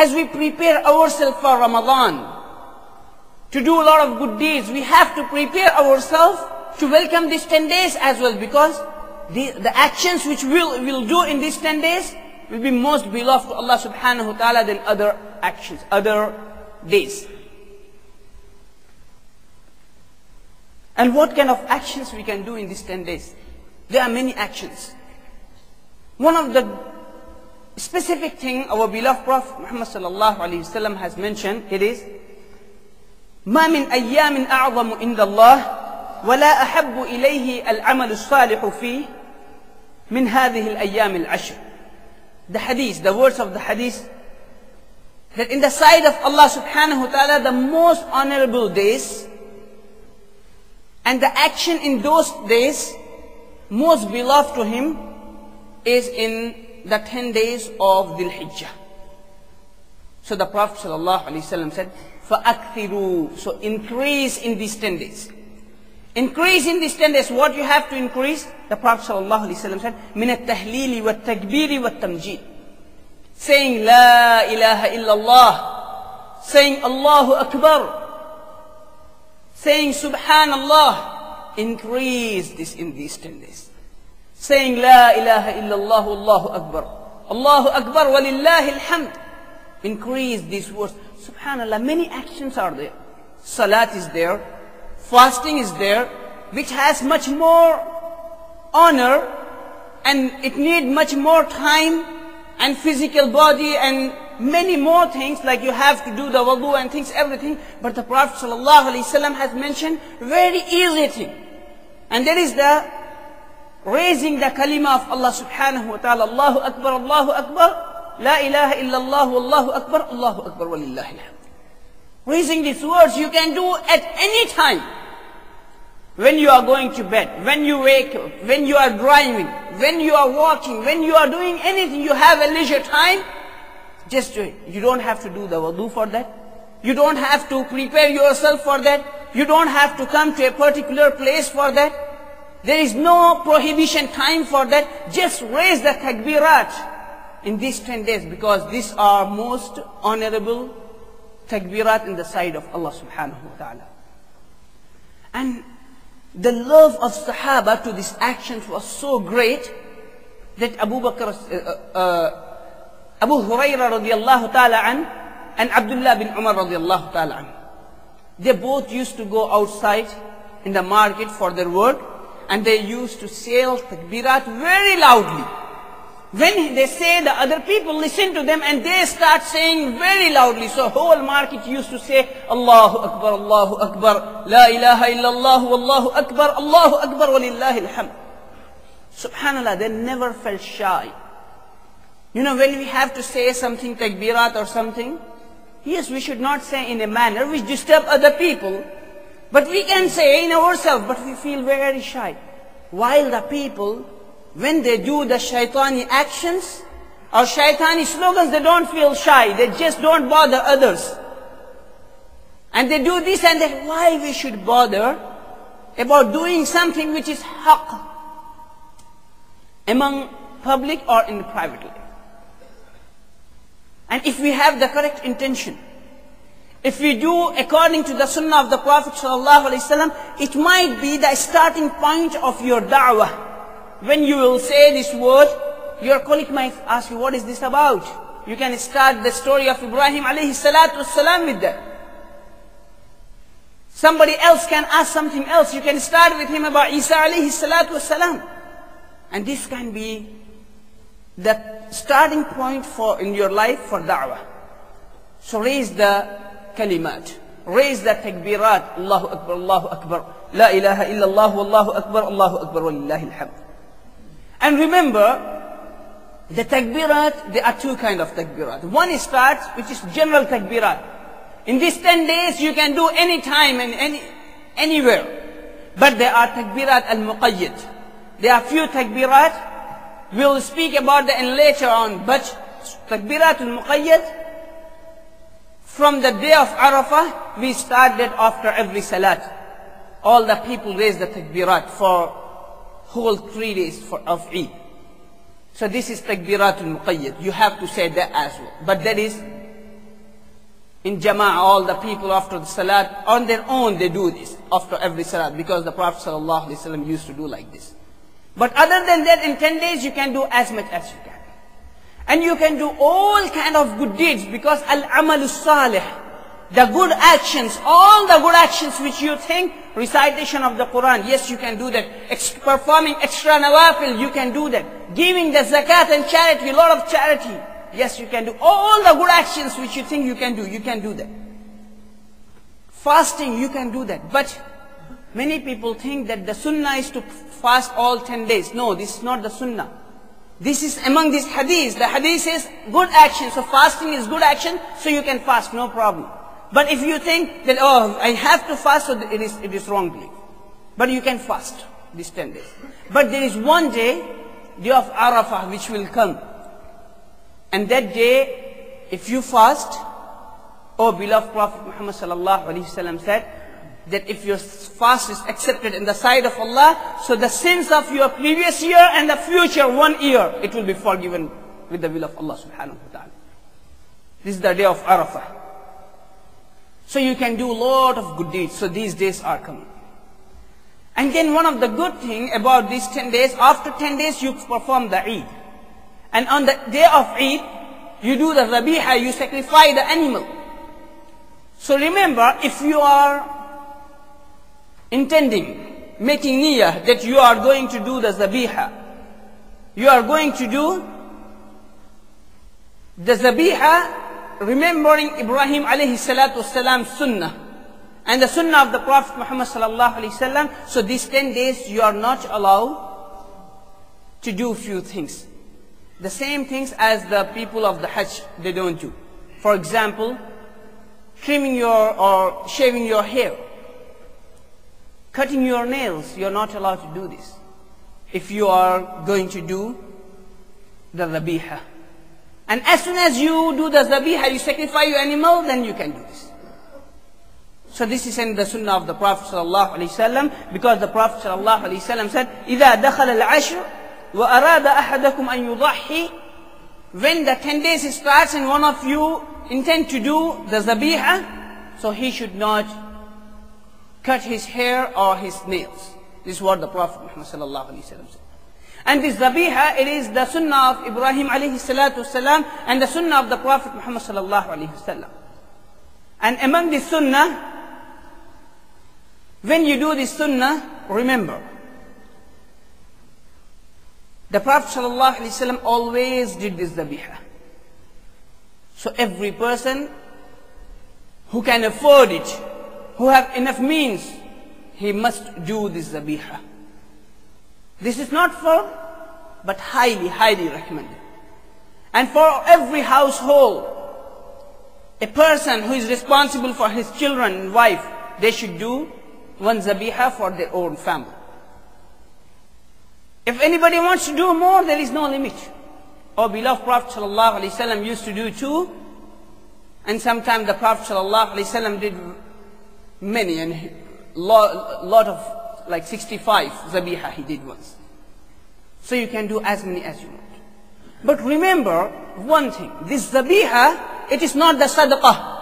as we prepare ourselves for Ramadan, to do a lot of good deeds, we have to prepare ourselves to welcome these 10 days as well because the, the actions which we'll, we'll do in these 10 days will be most beloved to Allah subhanahu wa ta'ala than other actions, other days. And what kind of actions we can do in these 10 days? There are many actions. One of the specific thing our beloved Prophet Muhammad sallallahu alayhi wasallam has mentioned, it is, ما من أيام أعظم عند الله ولا أحب إليه العمل الصالح فيه من هذه الأيام العشر. The hadith, the words of the hadith, that in the sight of Allah subhanahu wa ta'ala, the most honorable days and the action in those days most beloved to him is in the 10 days of Dhul Hijjah. So the Prophet ﷺ said, فَأَكْثِرُوا So increase in these 10 days. Increase in these 10 days. What you have to increase? The Prophet ﷺ said, مِنَ التَّهْلِيلِ وَالتَّكْبِيرِ وَالتَّمْجِيدِ Saying, La ilaha illallah. Saying, Allahu Akbar. Saying, Subhanallah. Increase this in these 10 days. Saying, La ilaha illallah, Allahu Akbar. Allahu Akbar, walillahi alhamd. Increase these words. Subhanallah, many actions are there. Salat is there. Fasting is there. Which has much more honor and it need much more time and physical body and many more things like you have to do the wudu and things, everything. But the Prophet ﷺ has mentioned very easy thing. And that is the raising the kalima of Allah subhanahu wa ta'ala. Allahu Akbar, Allahu Akbar. La ilaha illallah, Allahu Akbar, Allahu Akbar, walillahi. Raising these words you can do at any time. When you are going to bed, when you wake up, when you are driving, when you are walking, when you are doing anything, you have a leisure time, just do it. You don't have to do the wudu for that. You don't have to prepare yourself for that. You don't have to come to a particular place for that. There is no prohibition time for that. Just raise the takbirat in these 10 days because these are most honorable takbirat in the sight of Allah subhanahu wa ta'ala. And the love of Sahaba to these actions was so great that Abu Bakr, uh, uh, Abu Huraira radiallahu ta'ala an, and Abdullah bin Umar radiallahu ta'ala an. They both used to go outside in the market for their work and they used to say takbirat very loudly. When they say the other people listen to them and they start saying very loudly. So whole market used to say Allahu Akbar, Allahu Akbar, La ilaha illallah, Allahu Akbar, Allahu Akbar, walillahi alhamd. Subhanallah, they never felt shy. You know, when we have to say something, takbirat or something, yes, we should not say in a manner which disturb other people. But we can say in ourselves, but we feel very shy. While the people, when they do the shaitani actions or shaitani slogans, they don't feel shy. They just don't bother others. And they do this and that. Why we should bother about doing something which is haqq among public or in private life? And if we have the correct intention, if we do according to the sunnah of the Prophet ﷺ, it might be the starting point of your da'wah. When you will say this word, your colleague might ask you, what is this about? You can start the story of Ibrahim alayhi salatu wasalam with that. Somebody else can ask something else. You can start with him about Isa alayhi salatu wasalam. And this can be the starting point for in your life for da'wah. So raise the kalimat. Raise the takbirat. Allahu Akbar, Allahu Akbar. La ilaha illallah, Allahu Akbar, Allahu Akbar, walillahi alhamd. And remember, the takbirat, there are two kind of takbirat. One is starts, which is general takbirat. In these 10 days, you can do any time and any, anywhere. But there are takbirat al-muqayyid. There are few takbirat. We'll speak about that later on. But takbirat al-muqayyid, from the day of Arafah, we start that after every salat. All the people raise the takbirat for whole three days for, of Eid. So this is takbiratul muqayyad. You have to say that as well. But that is in jama'ah, all the people after the salat, on their own they do this after every salat because the Prophet ﷺ used to do like this. But other than that, in 10 days you can do as much as you can. And you can do all kind of good deeds because al-amalu salih, the good actions, all the good actions which you think, recitation of the Quran, yes you can do that. Ex performing extra nawafil, you can do that. Giving the zakat and charity, a lot of charity, Yes, you can do all the good actions which you think you can do. You can do that. Fasting, you can do that. But many people think that the sunnah is to fast all 10 days. No, this is not the sunnah. This is among these hadiths. The hadith says good action. So fasting is good action, so you can fast, no problem. But if you think that, oh, I have to fast, so it is, it is wrong belief. But you can fast these 10 days. But there is one day, day of Arafah, which will come. And that day, if you fast, oh beloved Prophet Muhammad sallallahu alaihi wasallam said that if your fast is accepted in the sight of Allah, so the sins of your previous year and the future one year, it will be forgiven with the will of Allah subhanahu wa ta'ala. This is the day of Arafah. So you can do a lot of good deeds. So these days are coming. And then one of the good thing about these 10 days, after 10 days you perform the Eid. And on the day of Eid, you do the zabiha, you sacrifice the animal. So remember, if you are intending, making niyyah that you are going to do the zabiha, you are going to do the zabiha remembering Ibrahim alayhi salatu salam sunnah and the sunnah of the Prophet Muhammad sallallahu alayhi wasallam. So these 10 days you are not allowed to do few things the same things as the people of the Hajj, they don't do. For example, trimming your or shaving your hair, cutting your nails, you're not allowed to do this. If you are going to do the zabiha. And as soon as you do the zabiha, you sacrifice your animal, then you can do this. So this is in the sunnah of the Prophet sallallahu alaihi wasallam because the Prophet sallallahu alaihi wasallam said, إِذَا دَخَلَ الْعَشْرُ وَأَرَادَ أَحَدَكُمْ أَن يُضَحِّي When the 10 days starts and one of you intend to do the zabiha, so he should not cut his hair or his nails. This is what the Prophet Muhammad sallallahu wasallam said. And this zabiha, it is the sunnah of Ibrahim alayhi salatu and the sunnah of the Prophet Muhammad sallallahu alaihi wasallam. And among the sunnah, when you do this sunnah, remember, the Prophet ﷺ always did this zabiha. So every person who can afford it, who have enough means, he must do this zabiha. This is not for, but highly, highly recommended. And for every household, a person who is responsible for his children and wife, they should do one zabiha for their own family. If anybody wants to do more, there is no limit. Our beloved Prophet ﷺ used to do two, and sometimes the Prophet ﷺ did many, and lot, lot of, like 65 zabiha he did once. So you can do as many as you want. But remember one thing, this zabiha, it is not the sadaqah.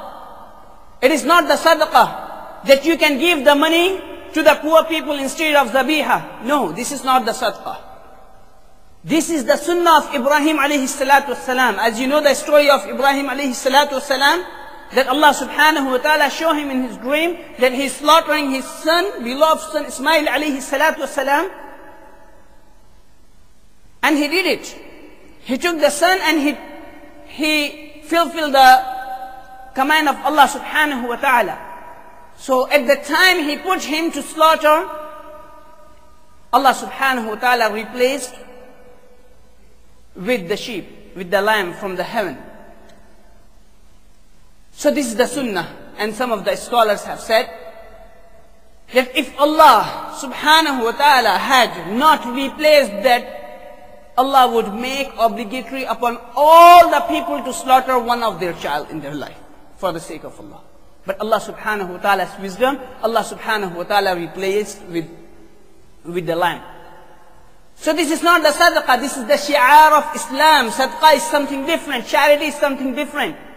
It is not the sadaqah that you can give the money to the poor people instead of zabiha. No, this is not the sadaqah. This is the sunnah of Ibrahim alayhi salatu wasalam. As you know the story of Ibrahim alayhi salatu wasalam, that Allah subhanahu wa ta'ala showed him in his dream that he's slaughtering his son, beloved son Ismail alayhi salatu wasalam. And he did it. He took the son and he, he fulfilled the command of Allah subhanahu wa ta'ala. So at the time he put him to slaughter, Allah subhanahu wa ta'ala replaced with the sheep, with the lamb from the heaven. So this is the sunnah. And some of the scholars have said that if Allah subhanahu wa ta'ala had not replaced that, Allah would make obligatory upon all the people to slaughter one of their child in their life for the sake of Allah. But Allah subhanahu wa ta'ala's wisdom, Allah subhanahu wa ta'ala replaced with, with the lamb. So this is not the sadaqah, this is the shi'ar of Islam. Sadaqah is something different, charity is something different.